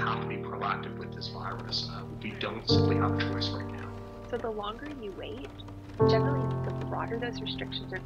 have to be proactive with this virus. Uh, we don't simply have a choice right now. So the longer you wait, generally the broader those restrictions are.